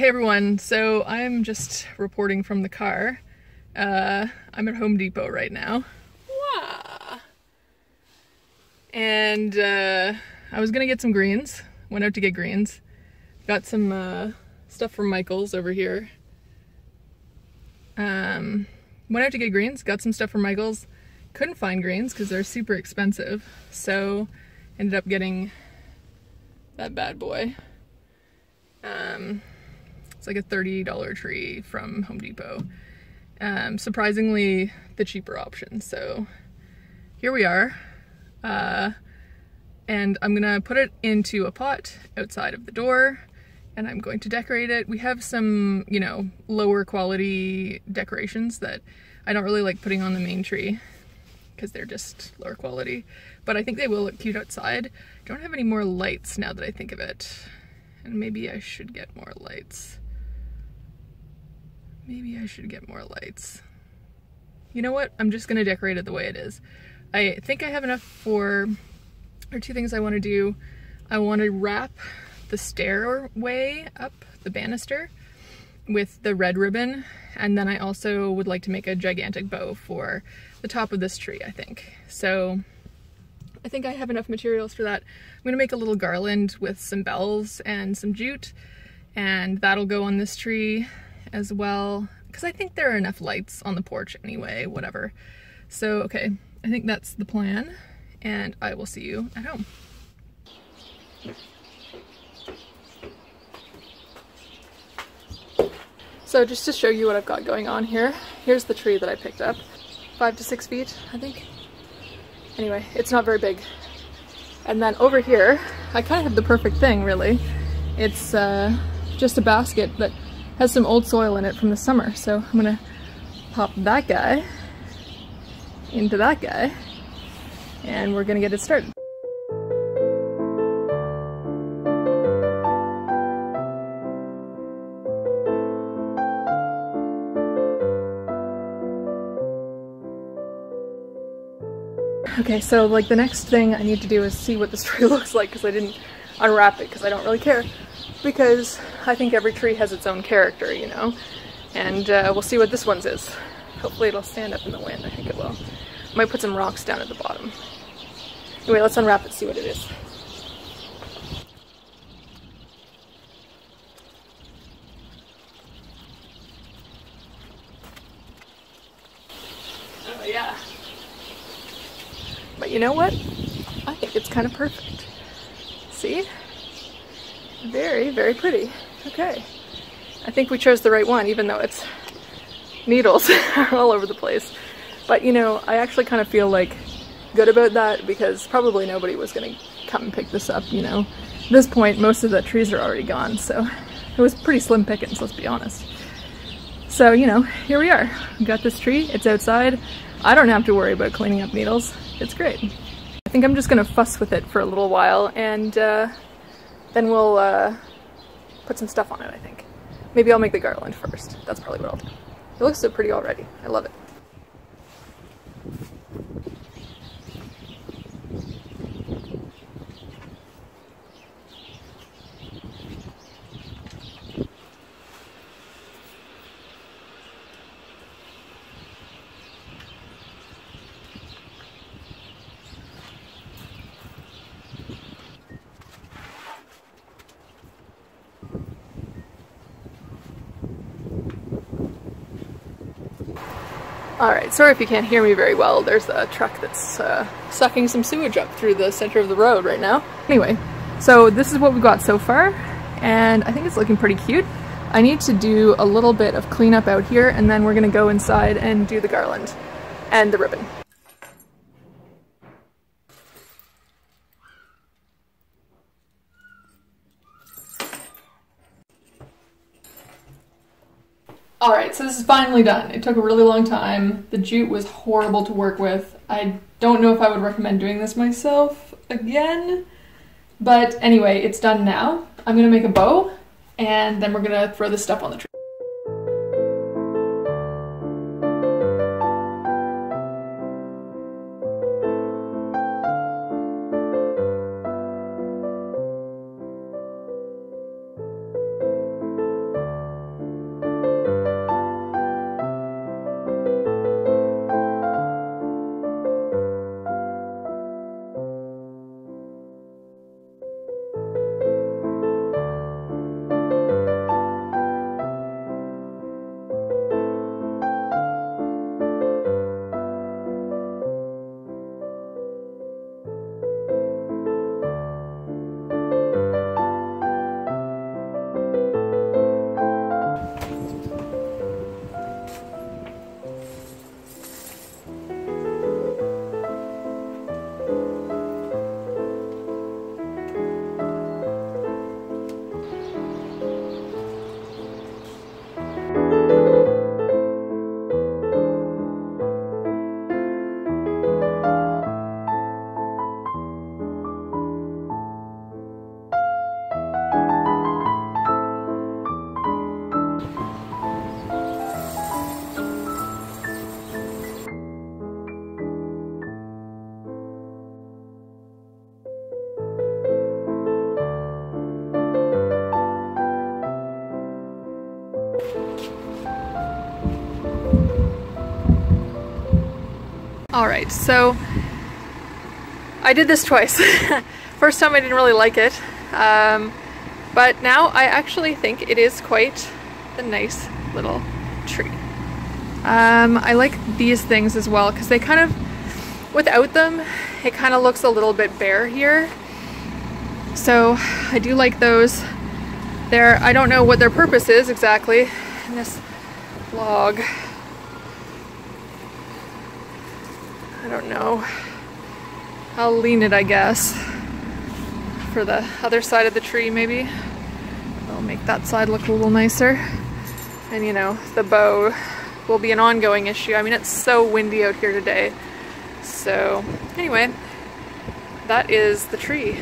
Hey everyone, so I'm just reporting from the car. Uh, I'm at Home Depot right now. Wah. And uh, I was gonna get some greens. Went out to get greens. Got some uh, stuff from Michael's over here. Um, went out to get greens, got some stuff from Michael's. Couldn't find greens because they're super expensive. So ended up getting that bad boy. Um, it's like a $30 tree from Home Depot. Um, surprisingly, the cheaper option. So here we are. Uh, and I'm gonna put it into a pot outside of the door and I'm going to decorate it. We have some, you know, lower quality decorations that I don't really like putting on the main tree because they're just lower quality, but I think they will look cute outside. Don't have any more lights now that I think of it. And maybe I should get more lights. Maybe I should get more lights. You know what? I'm just gonna decorate it the way it is. I think I have enough for, or two things I wanna do. I wanna wrap the stairway up the banister with the red ribbon. And then I also would like to make a gigantic bow for the top of this tree, I think. So I think I have enough materials for that. I'm gonna make a little garland with some bells and some jute and that'll go on this tree as well because I think there are enough lights on the porch anyway, whatever. So, okay, I think that's the plan and I will see you at home. So just to show you what I've got going on here, here's the tree that I picked up. Five to six feet, I think. Anyway, it's not very big. And then over here, I kind of have the perfect thing, really. It's uh, just a basket that has some old soil in it from the summer. So I'm gonna pop that guy into that guy and we're gonna get it started. Okay, so like the next thing I need to do is see what this tree looks like because I didn't unwrap it because I don't really care because I think every tree has its own character, you know? And uh, we'll see what this one's is. Hopefully it'll stand up in the wind, I think it will. Might put some rocks down at the bottom. Anyway, let's unwrap it, see what it is. Oh yeah. But you know what? I think it's kind of perfect. See? Very, very pretty. Okay. I think we chose the right one, even though it's needles all over the place. But you know, I actually kind of feel like good about that because probably nobody was gonna come and pick this up, you know. At this point, most of the trees are already gone, so it was pretty slim pickings, let's be honest. So, you know, here we are. We got this tree, it's outside. I don't have to worry about cleaning up needles. It's great. I think I'm just gonna fuss with it for a little while and uh, then we'll uh, put some stuff on it, I think. Maybe I'll make the garland first. That's probably what I'll do. It looks so pretty already. I love it. Alright, sorry if you can't hear me very well. There's a truck that's uh, sucking some sewage up through the center of the road right now. Anyway, so this is what we've got so far, and I think it's looking pretty cute. I need to do a little bit of cleanup out here, and then we're gonna go inside and do the garland and the ribbon. Alright, so this is finally done. It took a really long time. The jute was horrible to work with. I don't know if I would recommend doing this myself again. But anyway, it's done now. I'm gonna make a bow, and then we're gonna throw this stuff on the tree. All right, so I did this twice. First time I didn't really like it, um, but now I actually think it is quite a nice little tree. Um, I like these things as well because they kind of, without them, it kind of looks a little bit bare here. So I do like those. There, I don't know what their purpose is exactly in this log. I don't know. I'll lean it, I guess, for the other side of the tree maybe. I'll make that side look a little nicer. And you know, the bow will be an ongoing issue. I mean, it's so windy out here today. So anyway, that is the tree.